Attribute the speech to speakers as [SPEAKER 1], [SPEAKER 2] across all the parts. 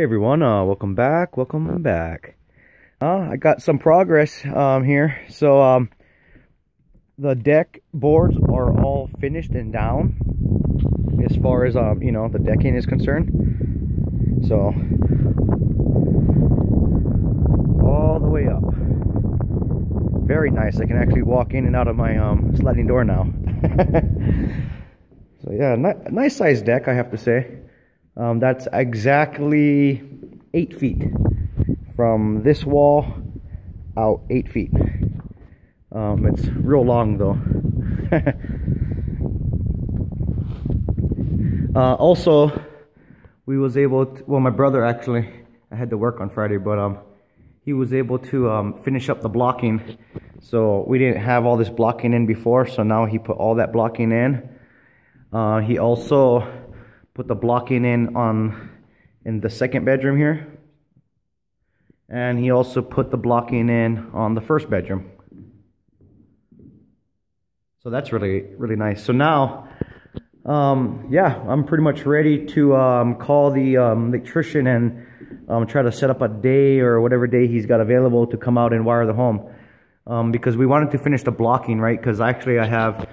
[SPEAKER 1] Hey everyone, uh, welcome back, welcome back. Uh, I got some progress um, here. So um, the deck boards are all finished and down as far as, um, you know, the decking is concerned. So, all the way up. Very nice. I can actually walk in and out of my um, sliding door now. so yeah, nice size deck, I have to say. Um, that's exactly eight feet from this wall out eight feet. Um, it's real long though. uh, also, we was able to, well, my brother actually, I had to work on Friday, but um, he was able to um, finish up the blocking. So we didn't have all this blocking in before, so now he put all that blocking in. Uh, he also put the blocking in on in the second bedroom here. And he also put the blocking in on the first bedroom. So that's really, really nice. So now, um, yeah, I'm pretty much ready to um, call the um, electrician and um, try to set up a day or whatever day he's got available to come out and wire the home. Um, because we wanted to finish the blocking, right? Because actually I have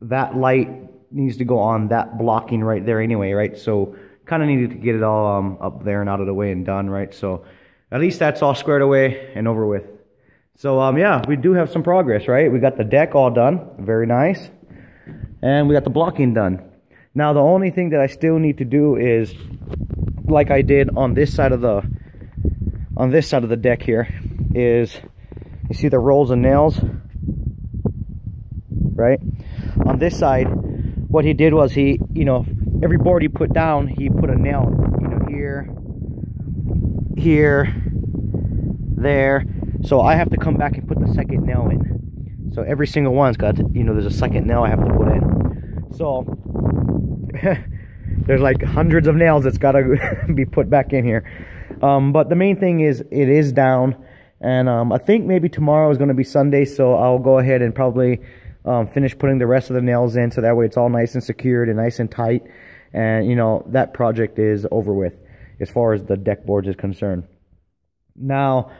[SPEAKER 1] that light needs to go on that blocking right there anyway, right? So kind of needed to get it all um, up there and out of the way and done, right? So at least that's all squared away and over with. So um, yeah, we do have some progress, right? We got the deck all done, very nice. And we got the blocking done. Now the only thing that I still need to do is, like I did on this side of the, on this side of the deck here, is you see the rolls of nails, right? On this side, what he did was he, you know, every board he put down, he put a nail, you know, here, here, there. So I have to come back and put the second nail in. So every single one's got, you know, there's a second nail I have to put in. So there's like hundreds of nails that's got to be put back in here. Um, but the main thing is it is down. And um, I think maybe tomorrow is going to be Sunday, so I'll go ahead and probably um, finish putting the rest of the nails in so that way it's all nice and secured and nice and tight. And, you know, that project is over with as far as the deck boards is concerned. Now,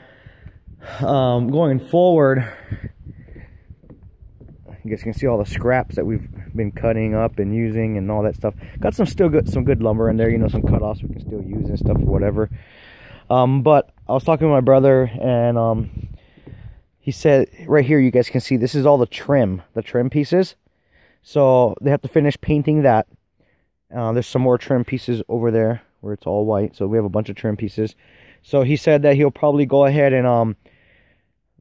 [SPEAKER 1] um, going forward, you guys can see all the scraps that we've been cutting up and using and all that stuff. Got some still good, some good lumber in there, you know, some cutoffs we can still use and stuff or whatever. Um, but I was talking to my brother and um, he said right here you guys can see this is all the trim the trim pieces. So they have to finish painting that. Uh, there's some more trim pieces over there where it's all white. So we have a bunch of trim pieces. So he said that he'll probably go ahead and um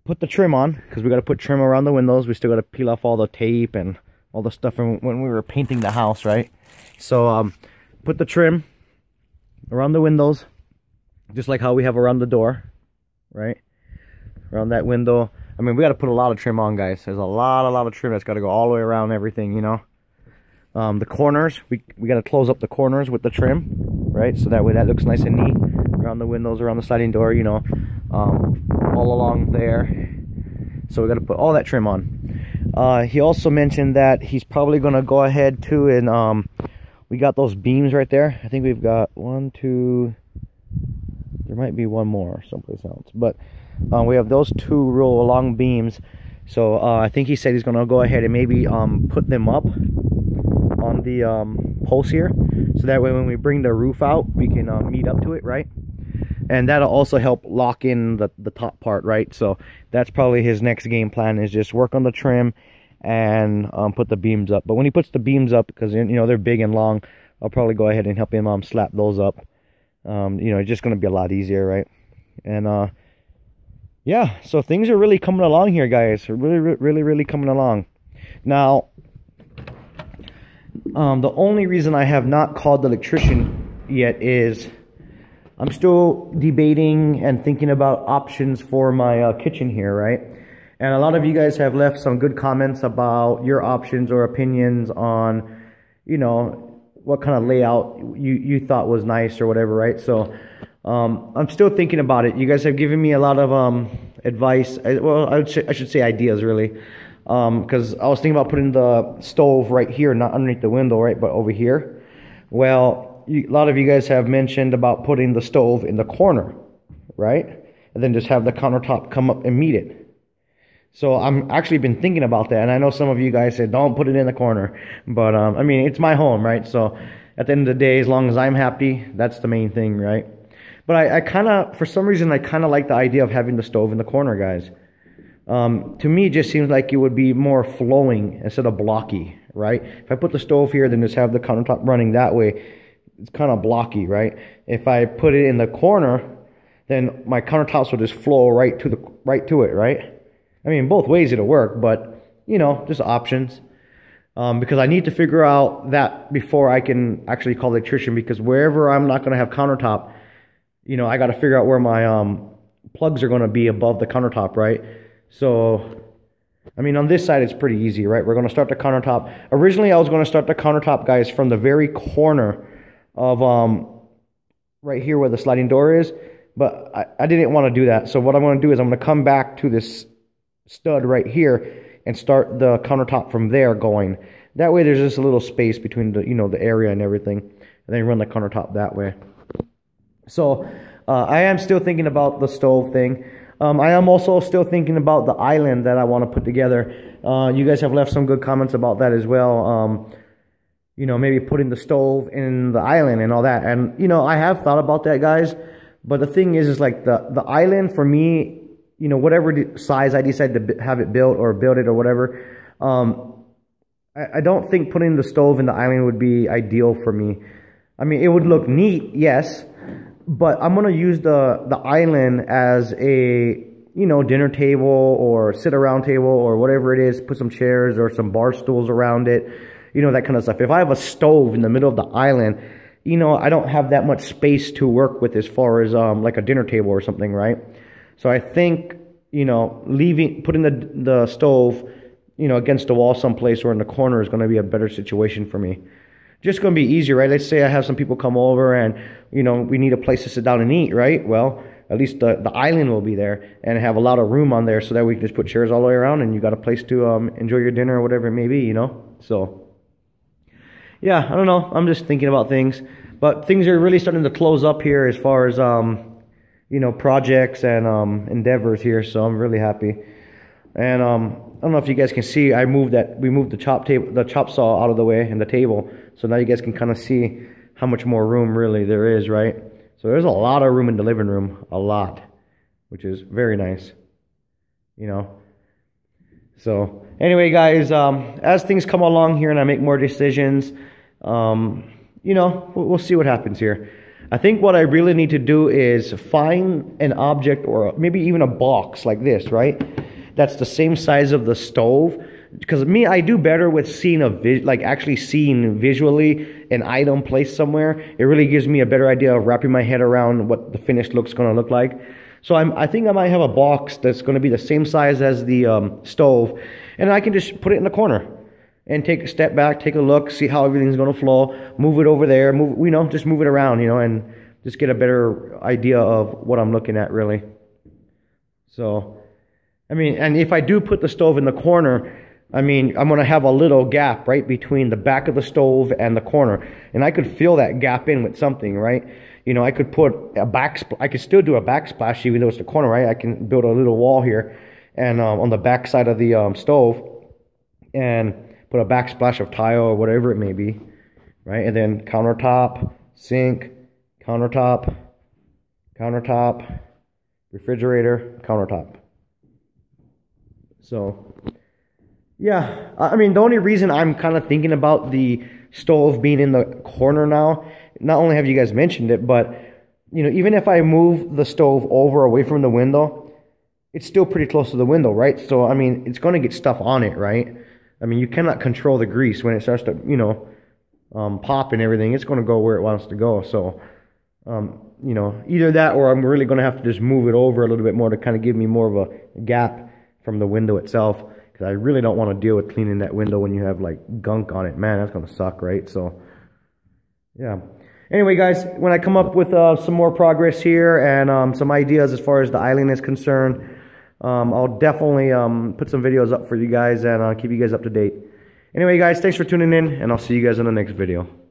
[SPEAKER 1] put the trim on because we got to put trim around the windows. We still got to peel off all the tape and all the stuff from when we were painting the house right? So um put the trim around the windows just like how we have around the door right around that window. I mean, we got to put a lot of trim on, guys. There's a lot, a lot of trim that's got to go all the way around everything, you know. Um, the corners, we, we got to close up the corners with the trim, right? So that way that looks nice and neat around the windows, around the sliding door, you know, um, all along there. So we got to put all that trim on. Uh, he also mentioned that he's probably going to go ahead too and um, we got those beams right there. I think we've got one, two, there might be one more someplace else. But uh, we have those two real long beams. So uh, I think he said he's going to go ahead and maybe um, put them up on the um, post here. So that way when we bring the roof out, we can uh, meet up to it, right? And that'll also help lock in the, the top part, right? So that's probably his next game plan is just work on the trim and um, put the beams up. But when he puts the beams up, because you know they're big and long, I'll probably go ahead and help him um, slap those up. Um, you know, it's just going to be a lot easier, right? And uh, yeah, so things are really coming along here, guys. Really, really, really coming along. Now, um, the only reason I have not called the electrician yet is I'm still debating and thinking about options for my uh, kitchen here, right? And a lot of you guys have left some good comments about your options or opinions on, you know, what kind of layout you, you thought was nice or whatever, right? So um, I'm still thinking about it. You guys have given me a lot of um, advice. Well, I, I, should say ideas, really. Because um, I was thinking about putting the stove right here, not underneath the window, right, but over here. Well, you, a lot of you guys have mentioned about putting the stove in the corner, right? And then just have the countertop come up and meet it. So I'm actually been thinking about that, and I know some of you guys said don't put it in the corner, but um, I mean it's my home, right? So at the end of the day, as long as I'm happy, that's the main thing, right? But I, I kind of, for some reason, I kind of like the idea of having the stove in the corner, guys. Um, to me, it just seems like it would be more flowing instead of blocky, right? If I put the stove here, then just have the countertop running that way, it's kind of blocky, right? If I put it in the corner, then my countertops will just flow right to the right to it, right? I mean, both ways it'll work, but you know, just options. Um, because I need to figure out that before I can actually call the electrician. Because wherever I'm not going to have countertop, you know, I got to figure out where my um, plugs are going to be above the countertop, right? So, I mean, on this side, it's pretty easy, right? We're going to start the countertop. Originally, I was going to start the countertop, guys, from the very corner of um, right here where the sliding door is. But I, I didn't want to do that. So what I'm going to do is I'm going to come back to this stud right here and start the countertop from there going. That way there's just a little space between the, you know, the area and everything. And then run the countertop that way. So uh, I am still thinking about the stove thing. Um, I am also still thinking about the island that I want to put together. Uh, you guys have left some good comments about that as well. Um, you know, maybe putting the stove in the island and all that. And, you know, I have thought about that, guys. But the thing is, is like the, the island for me, you know, whatever size I decide to have it built or build it or whatever, um, I, I don't think putting the stove in the island would be ideal for me. I mean, it would look neat, yes, but I'm to use the, the island as a, you know, dinner table or sit around table or whatever it is, put some chairs or some bar stools around it, you know, that kind of stuff. If I have a stove in the middle of the island, you know, I don't have that much space to work with as far as um, like a dinner table or something, right? So I think, you know, leaving, putting the, the stove, you know, against the wall someplace or in the corner is going to be a better situation for me just going to be easier, right? Let's say I have some people come over and, you know, we need a place to sit down and eat, right? Well, at least the, the island will be there and have a lot of room on there so that we can just put chairs all the way around and you got a place to um, enjoy your dinner or whatever it may be, you know? So, yeah, I don't know. I'm just thinking about things. But things are really starting to close up here as far as, um, you know, projects and um, endeavors here. So I'm really happy. And um, I don't know if you guys can see, I moved that, we moved the chop table, the chop saw out of the way and the table. So now you guys can kind of see how much more room really there is, right? So there's a lot of room in the living room, a lot, which is very nice, you know. So anyway, guys, um, as things come along here and I make more decisions, um, you know, we'll, we'll see what happens here. I think what I really need to do is find an object or maybe even a box like this, right? That's the same size of the stove. Because me i do better with seeing a like actually seeing visually an item placed somewhere. It really gives me a better idea of wrapping my head around what the finished look's going to look like. So I'm, i think i might have a box that's going to be the same size as the um, stove and i can just put it in the corner and take a step back take a look see how everything's going to flow move it over there move you know just move it around you know and just get a better idea of what i'm looking at really. So I mean, and if I do put the stove in the corner, I mean, I'm going to have a little gap right between the back of the stove and the corner. And I could fill that gap in with something, right? You know, I could put a back, I could still do a backsplash even though it's the corner, right? I can build a little wall here and um, on the back side of the um, stove and put a backsplash of tile or whatever it may be, right? And then countertop, sink, countertop, countertop, refrigerator, countertop. So, yeah, I mean, the only reason I'm kind of thinking about the stove being in the corner now, not only have you guys mentioned it, but, you know, even if I move the stove over away from the window, it's still pretty close to the window, right? So, I mean, it's going to get stuff on it, right? I mean, you cannot control the grease when it starts to, you know, um, pop and everything. It's going to go where it wants to go. So, um, you know, either that or I'm really going to have to just move it over a little bit more to kind of give me more of a gap from the window itself because I really don't want to deal with cleaning that window when you have like gunk on it. Man, that's going to suck, right? So, yeah. Anyway, guys, when I come up with uh, some more progress here and um, some ideas as far as the island is concerned, um, I'll definitely um, put some videos up for you guys and uh, keep you guys up to date. Anyway, guys, thanks for tuning in, and I'll see you guys in the next video.